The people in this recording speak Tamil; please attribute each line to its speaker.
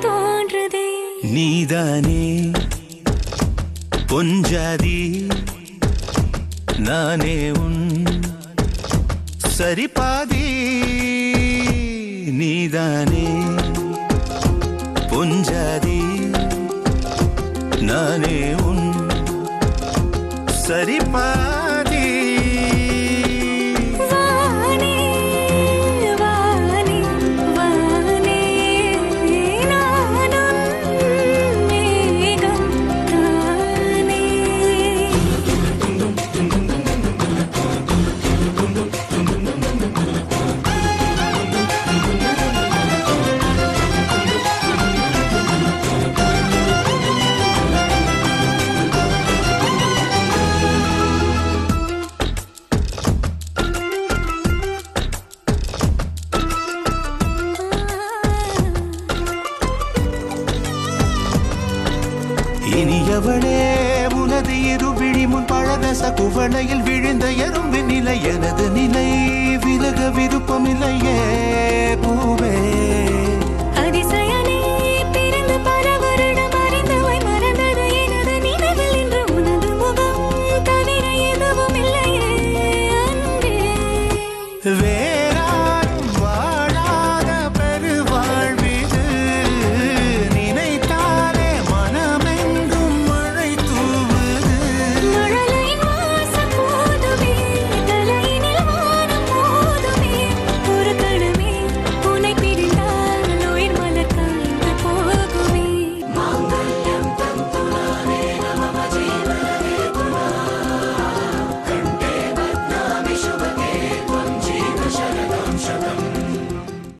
Speaker 1: தோன்றுதே. நீதானே. பொஞ்சாதி நானே உன் சரிபாதி. நீதானே. பொஞ்சாதி நானே உன் சரிபாதி. இனியவளே உனது இருவிழி முன் பழதச குவளையில் விழுந்த எறும்பு நிலை எனது நிலை. விலக விருப்பமில்லையே பூவே.
Speaker 2: அதிசயனே